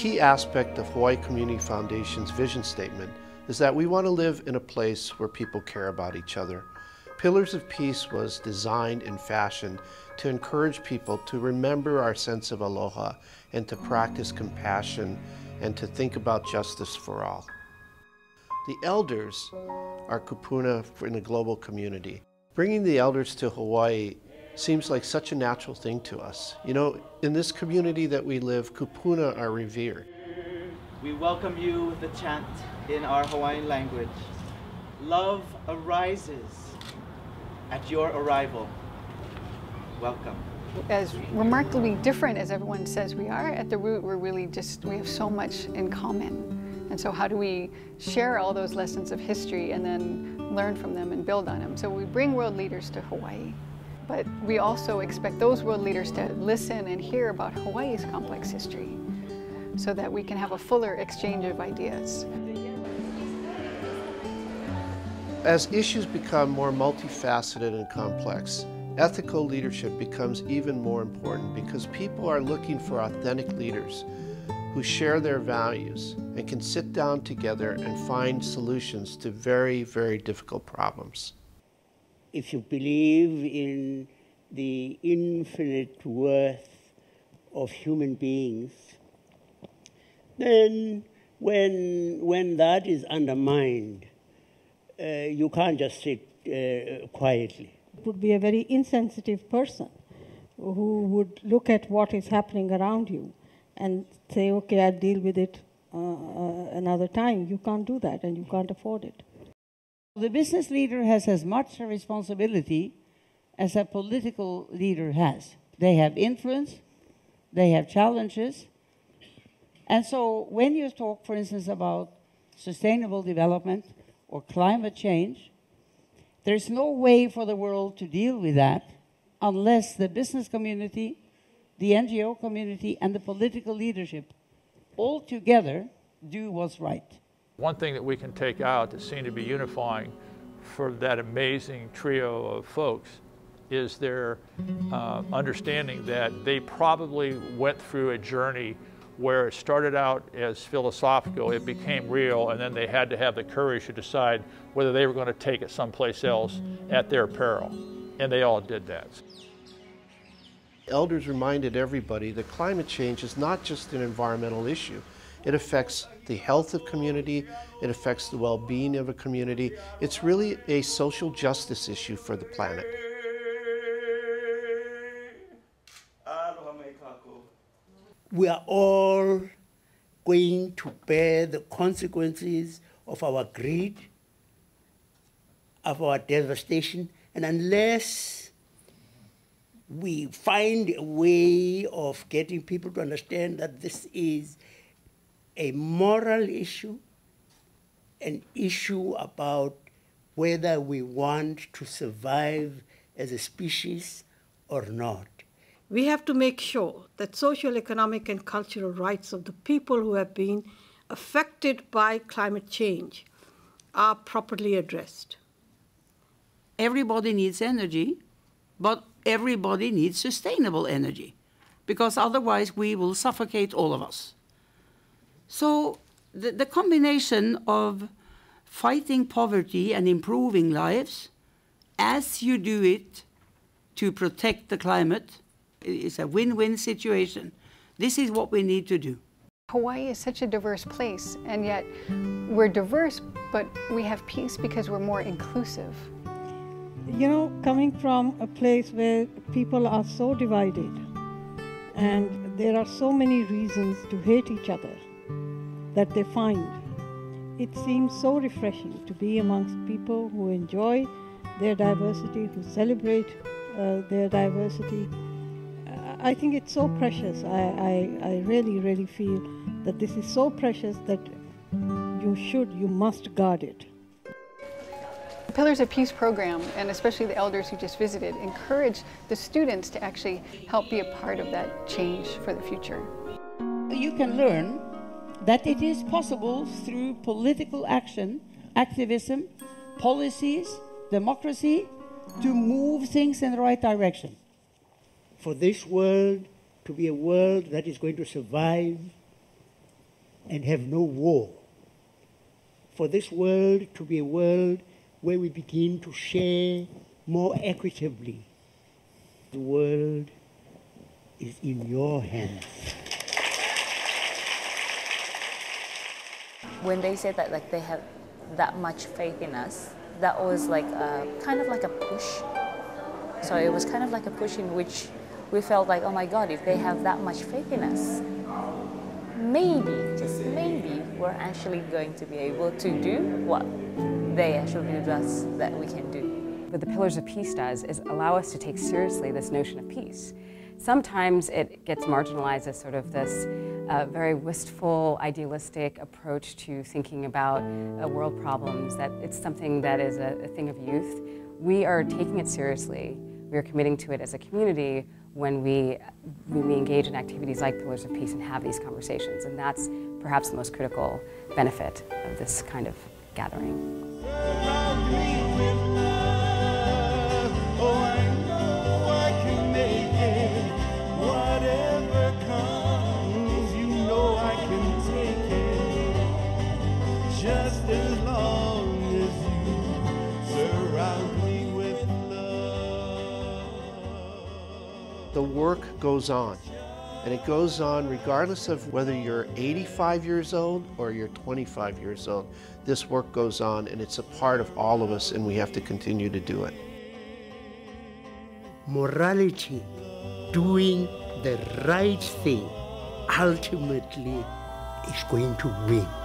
key aspect of Hawaii Community Foundation's vision statement is that we want to live in a place where people care about each other. Pillars of Peace was designed and fashioned to encourage people to remember our sense of aloha and to practice compassion and to think about justice for all. The elders are kupuna in the global community. Bringing the elders to Hawaii seems like such a natural thing to us. You know, in this community that we live, kupuna are revered. We welcome you with a chant in our Hawaiian language. Love arises at your arrival. Welcome. As remarkably different as everyone says we are, at the root we're really just, we have so much in common. And so how do we share all those lessons of history and then learn from them and build on them? So we bring world leaders to Hawaii. But we also expect those world leaders to listen and hear about Hawaii's complex history so that we can have a fuller exchange of ideas. As issues become more multifaceted and complex, ethical leadership becomes even more important because people are looking for authentic leaders who share their values and can sit down together and find solutions to very, very difficult problems if you believe in the infinite worth of human beings, then when, when that is undermined, uh, you can't just sit uh, quietly. It would be a very insensitive person who would look at what is happening around you and say, okay, I'll deal with it uh, uh another time. You can't do that and you can't afford it. The business leader has as much responsibility as a political leader has. They have influence, they have challenges. And so when you talk, for instance, about sustainable development or climate change, there's no way for the world to deal with that unless the business community, the NGO community, and the political leadership all together do what's right. One thing that we can take out that seemed to be unifying for that amazing trio of folks is their uh, understanding that they probably went through a journey where it started out as philosophical, it became real, and then they had to have the courage to decide whether they were going to take it someplace else at their peril. And they all did that. Elders reminded everybody that climate change is not just an environmental issue. It affects the health of community, it affects the well-being of a community. It's really a social justice issue for the planet. We are all going to bear the consequences of our greed, of our devastation, and unless we find a way of getting people to understand that this is a moral issue, an issue about whether we want to survive as a species or not. We have to make sure that social, economic, and cultural rights of the people who have been affected by climate change are properly addressed. Everybody needs energy, but everybody needs sustainable energy, because otherwise we will suffocate all of us. So the, the combination of fighting poverty and improving lives as you do it to protect the climate is a win-win situation. This is what we need to do. Hawaii is such a diverse place, and yet we're diverse, but we have peace because we're more inclusive. You know, coming from a place where people are so divided and there are so many reasons to hate each other, that they find. It seems so refreshing to be amongst people who enjoy their diversity, who celebrate uh, their diversity. Uh, I think it's so precious. I, I, I really, really feel that this is so precious that you should, you must guard it. The Pillars of Peace program, and especially the elders who just visited, encourage the students to actually help be a part of that change for the future. You can learn that it is possible through political action, activism, policies, democracy, to move things in the right direction. For this world to be a world that is going to survive, and have no war. For this world to be a world where we begin to share more equitably. The world is in your hands. When they said that like they have that much faith in us, that was like a, kind of like a push. So it was kind of like a push in which we felt like, oh my God, if they have that much faith in us, maybe, just maybe, we're actually going to be able to do what they actually do us that we can do. What the Pillars of Peace does is allow us to take seriously this notion of peace. Sometimes it gets marginalized as sort of this uh, very wistful, idealistic approach to thinking about uh, world problems, that it's something that is a, a thing of youth. We are taking it seriously. We are committing to it as a community when we, when we engage in activities like Pillars of Peace and have these conversations. And that's perhaps the most critical benefit of this kind of gathering. The work goes on. And it goes on regardless of whether you're 85 years old or you're 25 years old. This work goes on and it's a part of all of us and we have to continue to do it. Morality, doing the right thing, ultimately is going to win.